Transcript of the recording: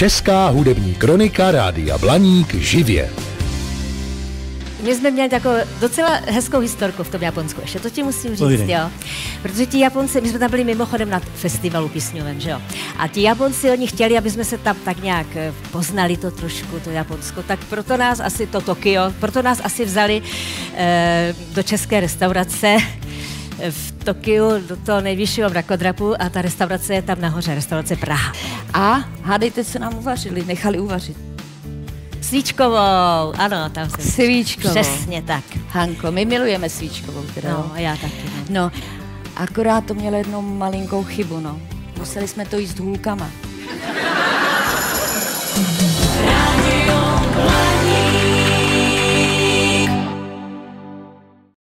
Česká hudební kronika Rádia Blaník živě. My jsme měli takovou docela hezkou historku v tom Japonsku, ještě to ti musím říct, Povídej. jo. Protože ti Japonci, my jsme tam byli mimochodem na festivalu písňovém, že jo. A ti Japonci, oni chtěli, aby jsme se tam tak nějak eh, poznali to trošku, to Japonsko, tak proto nás asi to Tokio, proto nás asi vzali eh, do české restaurace v Tokiu do toho nejvyššího mrakodrapu a ta restaurace je tam nahoře, restaurace Praha. A hádejte, co nám uvařili, nechali uvařit. Svíčkovou, ano, tam jsem. Svíčkovou. Přesně tak. Hanko, my milujeme svíčkovou teda. No, a já taky. No. No, akorát to mělo jednou malinkou chybu, no. Museli jsme to jíst hůlkama.